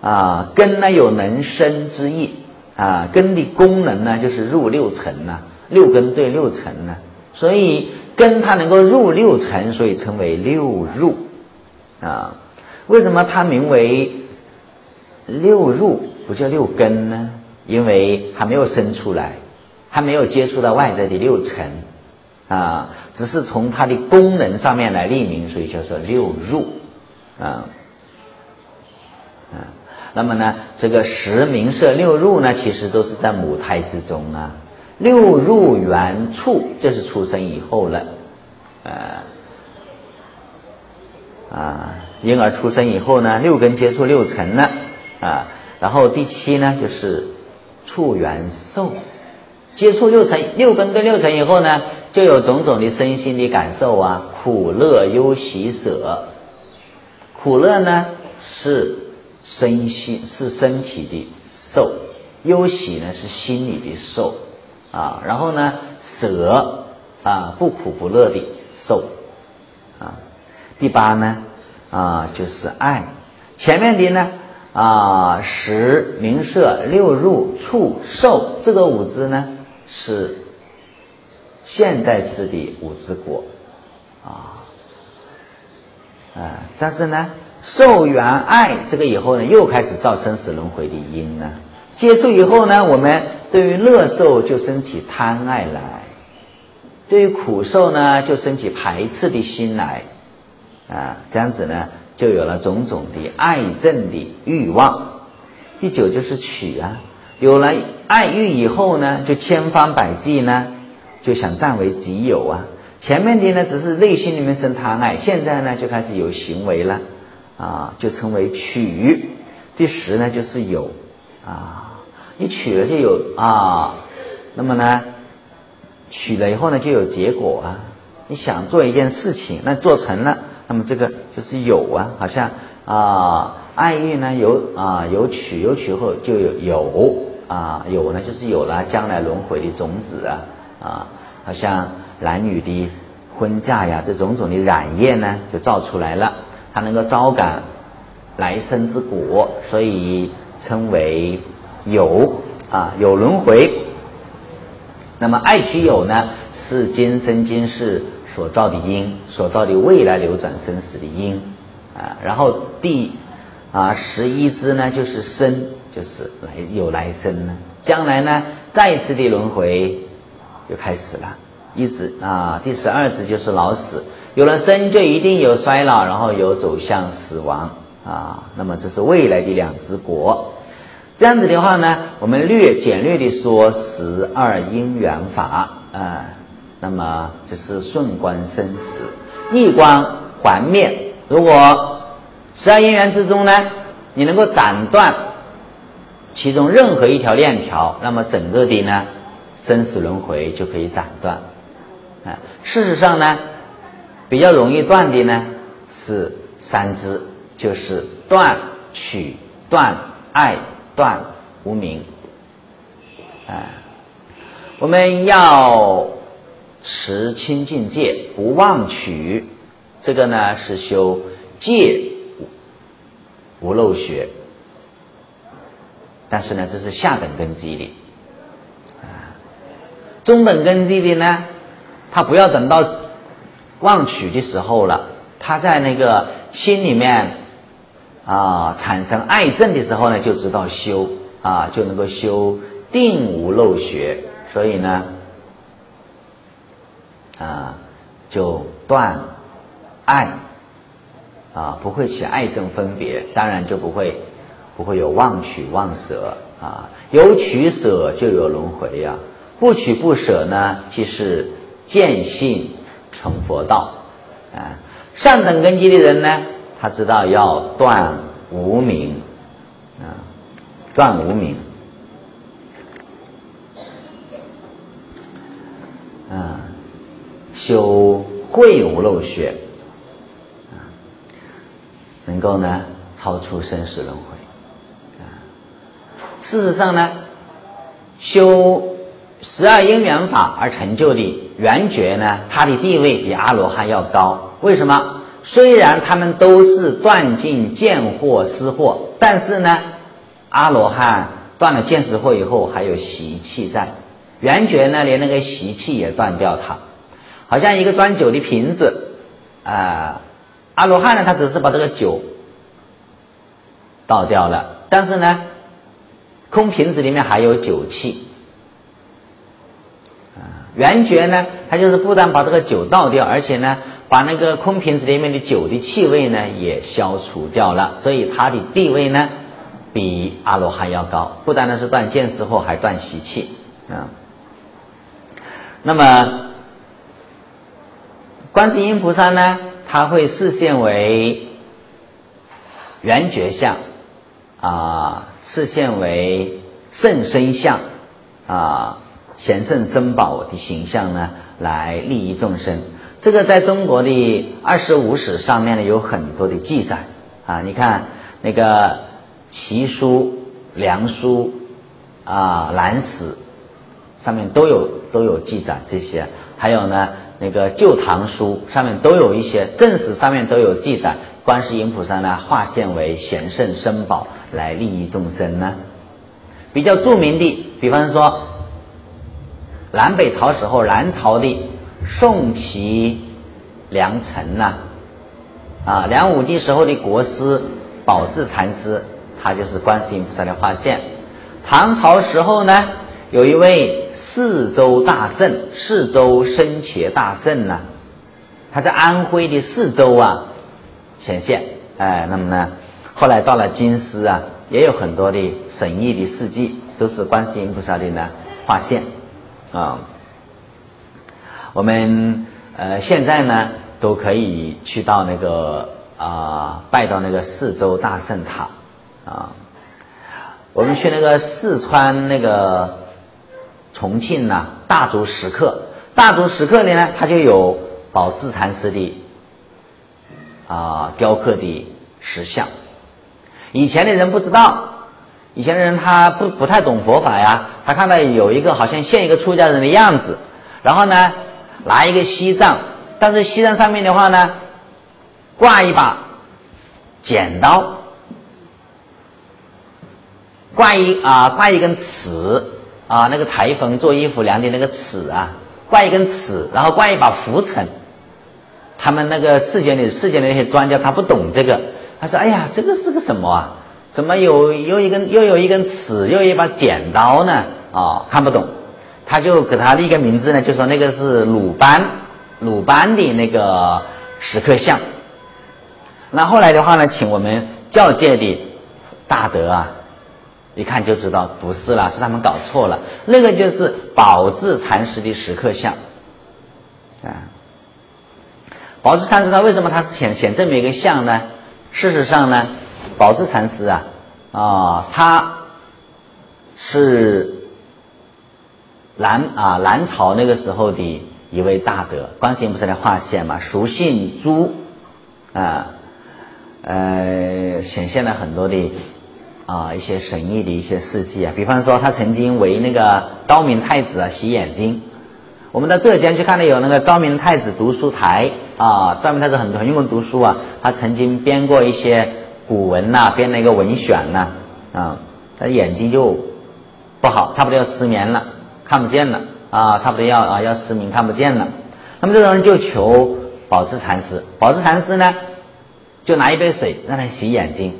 啊，根呢有能生之意，啊，根的功能呢就是入六尘呐，六根对六尘呢，所以根它能够入六尘，所以称为六入，啊，为什么它名为六入，不叫六根呢？因为还没有生出来，还没有接触到外在的六尘，啊，只是从它的功能上面来命名，所以叫做六入，啊，啊，那么呢，这个十名色六入呢，其实都是在母胎之中啊，六入原处，这是出生以后了，啊，啊，婴儿出生以后呢，六根接触六尘了，啊，然后第七呢，就是。触缘受，接触六尘六根对六尘以后呢，就有种种的身心的感受啊，苦乐忧喜舍。苦乐呢是身心是身体的受，忧喜呢是心理的受啊。然后呢舍啊不苦不乐的受啊。第八呢啊就是爱，前面的呢。啊，食名色六入触受这个五支呢，是现在式的五支果啊，啊，但是呢，受缘爱这个以后呢，又开始造生死轮回的因呢。接触以后呢，我们对于乐受就升起贪爱来，对于苦受呢，就升起排斥的心来，啊，这样子呢。就有了种种的爱憎的欲望。第九就是取啊，有了爱欲以后呢，就千方百计呢，就想占为己有啊。前面的呢只是内心里面生贪爱，现在呢就开始有行为了啊，就称为取。第十呢就是有啊，你取了就有啊，那么呢，取了以后呢就有结果啊。你想做一件事情，那做成了。那么这个就是有啊，好像啊，爱欲呢有啊有取有取后就有有啊有呢就是有了将来轮回的种子啊啊，好像男女的婚嫁呀，这种种的染业呢就造出来了，它能够招感来生之果，所以称为有啊有轮回。那么爱取有呢是今生今世。所造的因，所造的未来流转生死的因，啊，然后第啊十一支呢，就是生，就是来有来生呢，将来呢再一次的轮回就开始了，一直啊第十二支就是老死，有了生就一定有衰老，然后有走向死亡啊，那么这是未来的两支果，这样子的话呢，我们略简略的说十二因缘法啊。那么这是顺观生死，逆观还灭。如果十二因缘之中呢，你能够斩断其中任何一条链条，那么整个的呢生死轮回就可以斩断。啊，事实上呢，比较容易断的呢是三支，就是断取、断爱、断无名。啊，我们要。持清净戒，不妄取，这个呢是修戒无漏学。但是呢，这是下等根基的，啊，中等根基的呢，他不要等到妄取的时候了，他在那个心里面啊产生爱憎的时候呢，就知道修啊，就能够修定无漏学。所以呢。啊，就断爱啊，不会起爱憎分别，当然就不会不会有妄取妄舍啊。有取舍就有轮回呀，不取不舍呢，即是见性成佛道啊。上等根基的人呢，他知道要断无明啊，断无明啊。修慧无漏学，啊，能够呢超出生死轮回，啊，事实上呢，修十二因缘法而成就的圆觉呢，它的地位比阿罗汉要高。为什么？虽然他们都是断尽见惑思惑，但是呢，阿罗汉断了见识惑以后，还有习气在。圆觉呢，连那个习气也断掉，它好像一个装酒的瓶子啊。阿罗汉呢，他只是把这个酒倒掉了，但是呢，空瓶子里面还有酒气。圆觉呢，他就是不但把这个酒倒掉，而且呢。把那个空瓶子里面的酒的气味呢也消除掉了，所以它的地位呢比阿罗汉要高，不单单是断见识后，还断习气啊。那么观世音菩萨呢，他会视现为圆觉相啊，视现为圣身相啊，贤圣生宝的形象呢，来利益众生。这个在中国的二十五史上面呢有很多的记载啊，你看那个《齐书》《梁书》啊《南史》上面都有都有记载这些，还有呢那个《旧唐书》上面都有一些正史上面都有记载，观世音菩萨呢化现为贤圣生宝来利益众生呢。比较著名的，比方说南北朝时候南朝的。宋齐梁陈呐，啊，梁武帝时候的国师宝智禅师，他就是观世音菩萨的化现。唐朝时候呢，有一位四周大圣，四周生前大圣呢，他在安徽的四周啊显现。哎，那么呢，后来到了京师啊，也有很多的神异的事迹，都是观世音菩萨的呢化现啊。我们呃现在呢都可以去到那个啊拜到那个四周大圣塔啊，我们去那个四川那个重庆呐大足石刻，大足石刻里呢它就有宝智禅师的啊雕刻的石像，以前的人不知道，以前的人他不不太懂佛法呀，他看到有一个好像像一个出家人的样子，然后呢。拿一个锡杖，但是锡杖上面的话呢，挂一把剪刀，挂一啊挂一根尺啊，那个裁缝做衣服量的那个尺啊，挂一根尺，然后挂一把拂尘。他们那个世间的世间的那些专家，他不懂这个，他说：“哎呀，这个是个什么啊？怎么有又一根又有一根尺，又一把剪刀呢？啊，看不懂。”他就给他立个名字呢，就说那个是鲁班，鲁班的那个石刻像。那后来的话呢，请我们教界的大德啊，一看就知道不是了，是他们搞错了。那个就是宝智禅师的石刻像啊。宝智禅师他为什么他是显显这么一个像呢？事实上呢，宝智禅师啊啊，他是。南啊，南朝那个时候的一位大德，观世音菩萨的化现嘛，俗姓朱，啊，呃，显现了很多的啊一些神异的一些事迹啊，比方说他曾经为那个昭明太子啊洗眼睛。我们到浙江去看到有那个昭明太子读书台啊，昭明太子很很用功读书啊，他曾经编过一些古文呐，编了一个文选呐，啊，他眼睛就不好，差不多要失眠了。看不见了啊，差不多要啊要失明看不见了。那么这种人就求宝智禅师，宝智禅师呢就拿一杯水让他洗眼睛，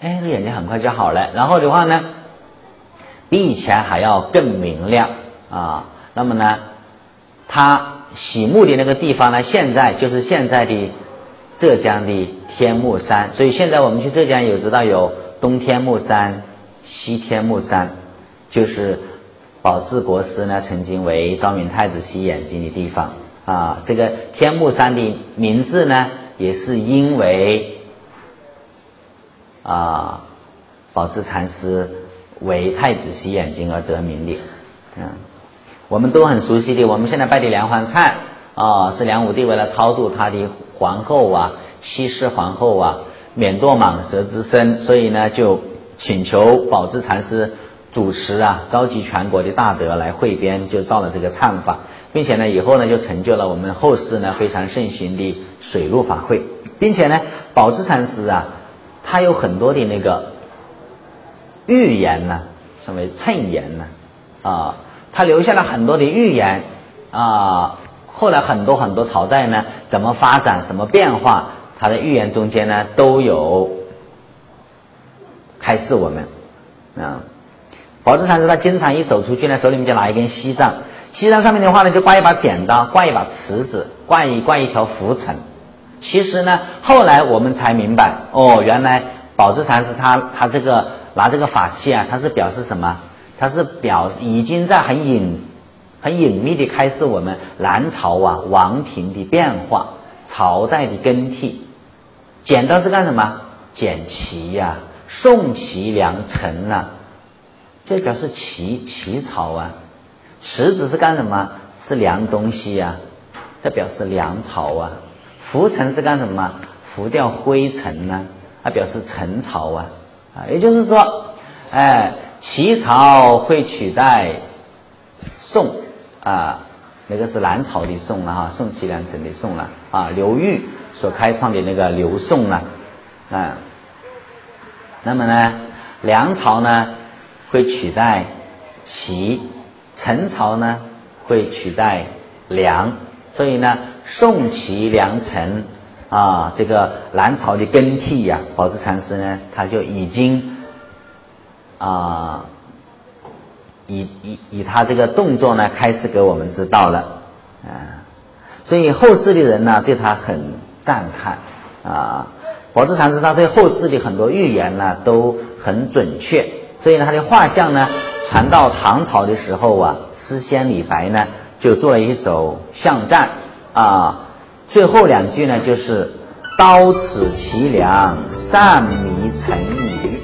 哎，这眼睛很快就好了。然后的话呢，比以前还要更明亮啊。那么呢，他洗目的那个地方呢，现在就是现在的浙江的天目山。所以现在我们去浙江有知道有东天目山、西天目山，就是。宝智国师呢，曾经为昭明太子洗眼睛的地方啊。这个天目山的名字呢，也是因为啊，宝智禅师为太子洗眼睛而得名的。嗯，我们都很熟悉的，我们现在拜的梁皇忏啊，是梁武帝为了超度他的皇后啊，西施皇后啊，免堕蟒蛇之身，所以呢，就请求宝智禅师。主持啊，召集全国的大德来汇编，就造了这个忏法，并且呢，以后呢就成就了我们后世呢非常盛行的水陆法会，并且呢，宝智禅师啊，他有很多的那个预言呢，称为谶言呢，啊，他留下了很多的预言啊，后来很多很多朝代呢怎么发展，什么变化，他的预言中间呢都有开示我们啊。宝智禅师他经常一走出去呢，手里面就拿一根锡杖，锡杖上面的话呢就挂一把剪刀，挂一把尺子，挂一挂一条浮尘。其实呢，后来我们才明白，哦，原来宝智禅师他他这个拿这个法器啊，他是表示什么？他是表示已经在很隐很隐秘的开示我们南朝啊王庭的变化，朝代的更替。剪刀是干什么？剪旗呀，送旗梁陈呐。这表示齐齐朝啊，池子是干什么？是量东西呀，这表示梁朝啊。浮尘是干什么？浮掉灰尘呢，它表示陈朝啊。啊，也就是说，哎，齐朝会取代宋啊，那个是南朝的宋了哈，宋齐梁陈的宋了啊。刘裕所开创的那个刘宋了啊。那么呢，梁朝呢？会取代齐，陈朝呢会取代梁，所以呢，宋齐梁陈啊，这个南朝的更替呀，宝智禅师呢他就已经啊，以以以他这个动作呢，开始给我们知道了啊，所以后世的人呢对他很赞叹啊，宝智禅师他对后世的很多预言呢都很准确。所以，他的画像呢，传到唐朝的时候啊，诗仙李白呢就做了一首象赞啊，最后两句呢就是“刀此齐梁，善弥成雨”。